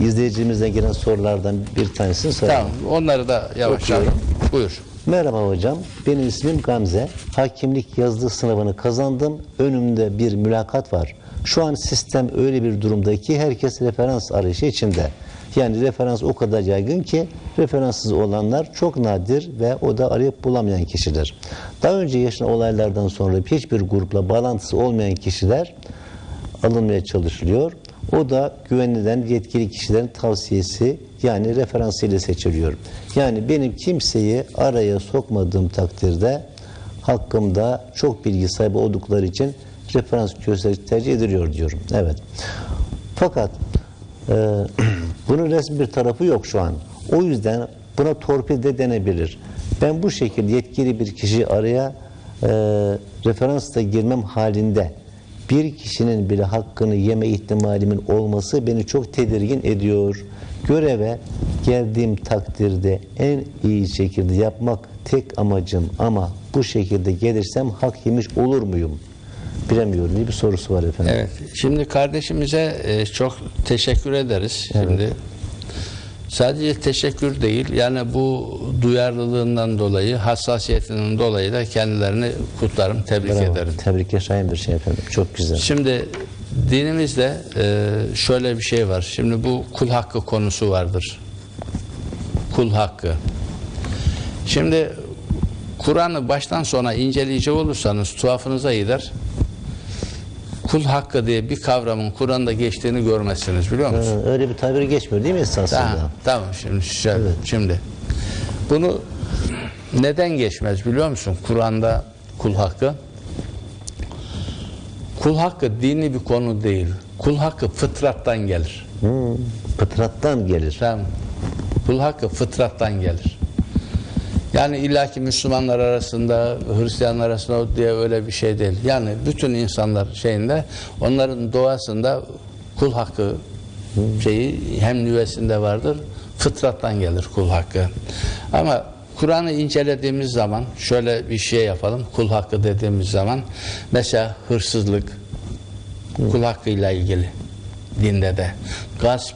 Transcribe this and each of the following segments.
izleyicimizden gelen sorulardan bir tanesini sorayım. Tamam. Onları da yavaş yavaş. Buyur. Merhaba hocam, benim ismim Gamze. Hakimlik yazılı sınavını kazandım. Önümde bir mülakat var. Şu an sistem öyle bir durumda ki herkes referans arayışı içinde. Yani referans o kadar yaygın ki referanssız olanlar çok nadir ve o da arayıp bulamayan kişiler. Daha önce yaşanan olaylardan sonra hiçbir grupla bağlantısı olmayan kişiler alınmaya çalışılıyor. O da güvenilen yetkili kişilerin tavsiyesi yani referansıyla seçiliyor. Yani benim kimseyi araya sokmadığım takdirde hakkımda çok bilgi sahibi oldukları için referans gösterici tercih ediliyor diyorum. Evet. Fakat e, bunun resmi bir tarafı yok şu an. O yüzden buna torpil de denebilir. Ben bu şekilde yetkili bir kişi araya e, referansla girmem halinde bir kişinin bile hakkını yeme ihtimalimin olması beni çok tedirgin ediyor. Göreve geldiğim takdirde en iyi şekilde yapmak tek amacım ama bu şekilde gelirsem hak yemiş olur muyum? Bilemiyorum diye bir sorusu var efendim. Evet. Şimdi kardeşimize e, çok teşekkür ederiz. Şimdi sadece teşekkür değil yani bu duyarlılığından dolayı hassasiyetinden dolayı da kendilerini kutlarım, tebrik Bravo. ederim. Tebrik yaşayan bir şey efendim. Çok güzel. Şimdi dinimizde e, şöyle bir şey var. Şimdi bu kul hakkı konusu vardır. Kul hakkı. Şimdi Kur'an'ı baştan sona inceleyecek olursanız tuhafınıza gider. Kul hakkı diye bir kavramın Kur'an'da geçtiğini görmezsiniz biliyor Ha, musunuz? öyle bir tabir geçmiyor değil mi esasında? Tamam, tamam şimdi şöyle, şimdi bunu neden geçmez biliyor musun? Kur'an'da kul hakkı kul hakkı dini bir konu değil. Kul hakkı fıtrattan gelir. Hmm, fıtrattan gelir. Tamam. Kul hakkı fıtrattan gelir. Yani illaki Müslümanlar arasında, Hristiyanlar arasında diye öyle bir şey değil. Yani bütün insanlar şeyinde, onların doğasında kul hakkı şeyi hem nüvesinde vardır, fıtrattan gelir kul hakkı. Ama Kur'an'ı incelediğimiz zaman şöyle bir şey yapalım. Kul hakkı dediğimiz zaman mesela hırsızlık kul hakkıyla ilgili dinde de. Gasp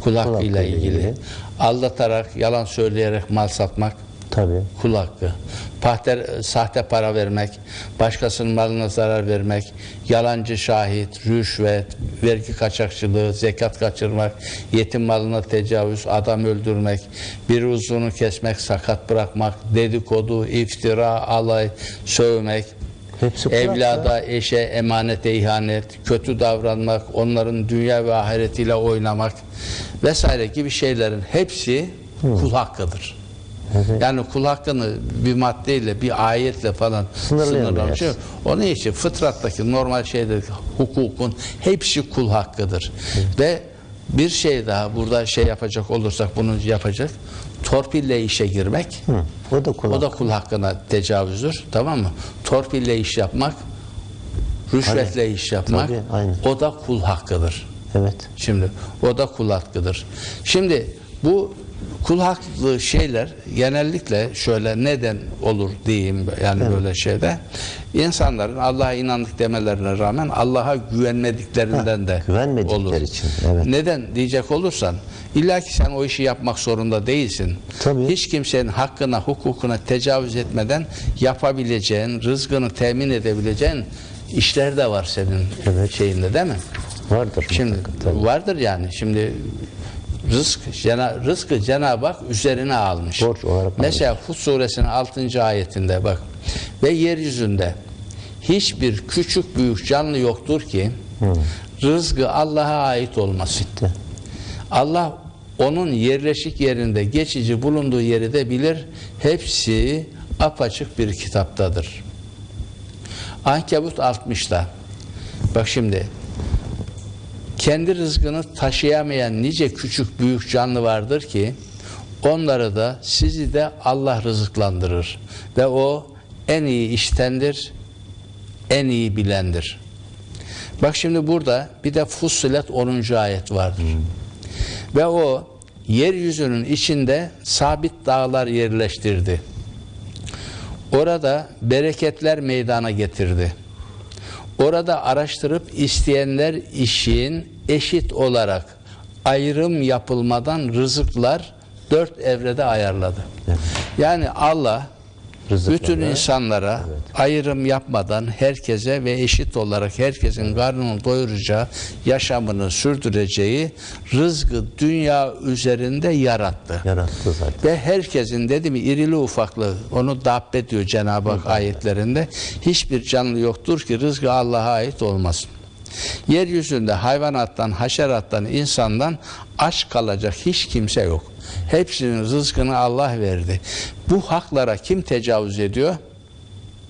kul hakkıyla ilgili. Aldatarak, yalan söyleyerek mal satmak Tabii. kul hakkı. Pahter, sahte para vermek, başkasının malına zarar vermek, yalancı şahit, rüşvet, vergi kaçakçılığı, zekat kaçırmak, yetim malına tecavüz, adam öldürmek, bir uzunu kesmek, sakat bırakmak, dedikodu, iftira, alay, sövmek, Hepsi evlada, eşe, emanete ihanet, kötü davranmak, onların dünya ve ahiretiyle oynamak vesaire gibi şeylerin hepsi kul hakkıdır. Yani kul hakkını bir maddeyle, bir ayetle falan sınırlamış. Onun için fıtrattaki normal şeyler, hukukun hepsi kul hakkıdır. Ve bir şey daha burada şey yapacak olursak bunu yapacak. Torpille işe girmek. Hı, o da kul O da kul hakkına tecavüzdür. Tamam mı? Torpille iş yapmak, rüşvetle iş yapmak Tabii, aynen. o da kul hakkıdır. Evet. Şimdi o da kul hakkıdır. Şimdi bu kul hakkı şeyler genellikle şöyle neden olur diyeyim yani böyle şeyde insanların Allah'a inandık demelerine rağmen Allah'a güvenmediklerinden de güvenmedikleri olur. için, evet. Neden diyecek olursan illa ki sen o işi yapmak zorunda değilsin. Tabii. Hiç kimsenin hakkına, hukukuna tecavüz etmeden yapabileceğin, rızkını temin edebileceğin işler de var senin Evet. şeyinde değil mi? Vardır. Şimdi mutlaka, vardır yani. Şimdi rızk Cena rızkı Cenab-ı Hak üzerine almış. Borç olarak Mesela Hud suresinin 6. ayetinde bak. Ve yeryüzünde hiçbir küçük büyük canlı yoktur ki rızkı Allah'a ait olmasın. Bitti. Allah onun yerleşik yerinde geçici bulunduğu yeri de bilir. Hepsi apaçık bir kitaptadır. Ankebut 60'da. Bak şimdi kendi rızkını taşıyamayan nice küçük büyük canlı vardır ki onları da sizi de Allah rızıklandırır ve o en iyi iştendir en iyi bilendir. Bak şimdi burada bir de Fussilet 10. ayet vardır. Ve o yeryüzünün içinde sabit dağlar yerleştirdi. Orada bereketler meydana getirdi. Orada araştırıp isteyenler işin eşit olarak ayrım yapılmadan rızıklar dört evrede ayarladı. Yani Allah Rızıkları, bütün insanlara ayrım yapmadan herkese ve eşit olarak herkesin karnını doyuracağı, yaşamını sürdüreceği rızkı dünya üzerinde yarattı. Yarattı zaten. Ve herkesin dedi mi irili ufaklı onu dabbe diyor Cenab-ı Hak ayetlerinde hiçbir canlı yoktur ki rızkı Allah'a ait olmasın. Yeryüzünde hayvanattan, haşerattan, insandan aç kalacak hiç kimse yok. Hepsinin rızkını Allah verdi. Bu haklara kim tecavüz ediyor?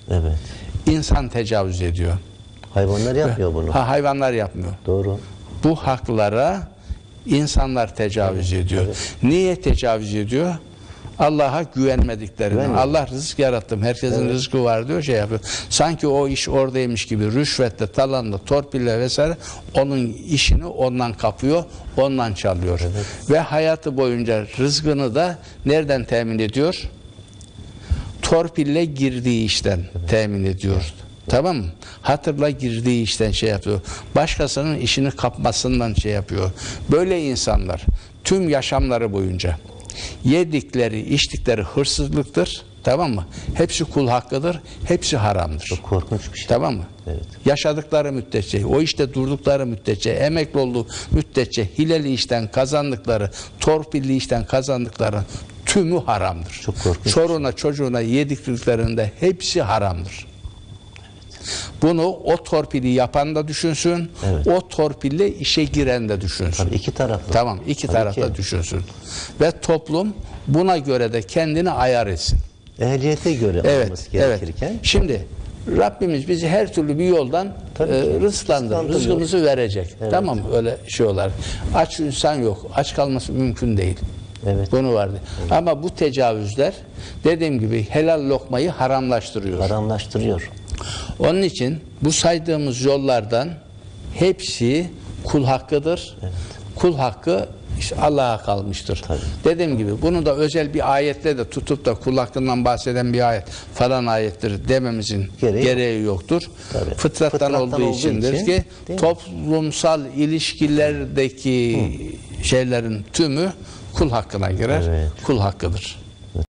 Evet. İnsan tecavüz ediyor. Hayvanlar yapmıyor bunu. Ha, hayvanlar yapmıyor. Doğru. Bu haklara insanlar tecavüz ediyor. Niye tecavüz ediyor? Allah'a güvenmediklerinden. Güvenmiyor. Allah rızık yarattım. Herkesin rızkı var diyor şey yapıyor. Sanki o iş oradaymış gibi rüşvetle, talanla, torpille vesaire onun işini ondan kapıyor, ondan çalıyor. Ve hayatı boyunca rızkını da nereden temin ediyor? Torpille girdiği işten temin ediyor. Tamam mı? Hatırla girdiği işten şey yapıyor. Başkasının işini kapmasından şey yapıyor. Böyle insanlar tüm yaşamları boyunca yedikleri, içtikleri hırsızlıktır. Tamam mı? Hepsi kul hakkıdır. Hepsi haramdır. Çok korkunç bir şey. Tamam mı? Evet. Yaşadıkları müddetçe, o işte durdukları müddetçe, emekli olduğu müddetçe hileli işten kazandıkları, torpilli işten kazandıkları tümü haramdır. Çok korkunç. Çoruna çocuğuna yedikliklerinde hepsi haramdır. Bunu o torpili yapan da düşünsün, Evet. o torpille işe giren de düşünsün. Tabii iki taraflı. Tamam, iki Tabii tarafta ki. düşünsün. Ve toplum buna göre de kendini ayar etsin. Ehliyete göre Evet, olması evet. gerekirken Şimdi Rabbimiz bizi her türlü bir yoldan Tabii e, Rızklandırıyor. rızkımızı verecek. Evet. Tamam? Öyle şey olarak. Aç insan yok. Aç kalması mümkün değil. Evet. Bunu vardı. Ama bu tecavüzler dediğim gibi helal lokmayı haramlaştırıyor. haramlaştırıyor. Onun için bu saydığımız yollardan hepsi kul hakkıdır. Kul hakkı işte Allah'a kalmıştır. Tabii. Dediğim gibi bunu da özel bir ayetle de tutup da kul hakkından bahseden bir ayet falan ayettir dememizin Gereği gereği, yok. yoktur. Tabii. Fıtrattan, Fıtrattan olduğu, olduğu içindir için, ki toplumsal ilişkilerdeki şeylerin tümü kul hakkına girer. Evet. Kul hakkıdır.